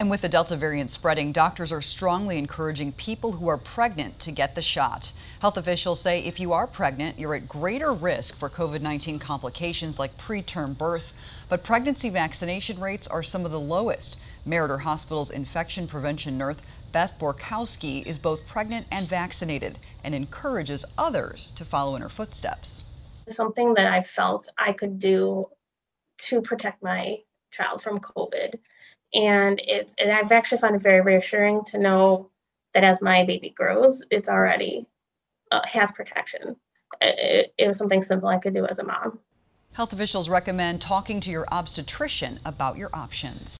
And with the Delta variant spreading, doctors are strongly encouraging people who are pregnant to get the shot. Health officials say if you are pregnant, you're at greater risk for COVID 19 complications like preterm birth. But pregnancy vaccination rates are some of the lowest. Meriter Hospital's infection prevention nurse Beth Borkowski is both pregnant and vaccinated and encourages others to follow in her footsteps. Something that I felt I could do to protect my child from COVID and it's and I've actually found it very reassuring to know that as my baby grows, it's already uh, has protection. It, it was something simple I could do as a mom. Health officials recommend talking to your obstetrician about your options.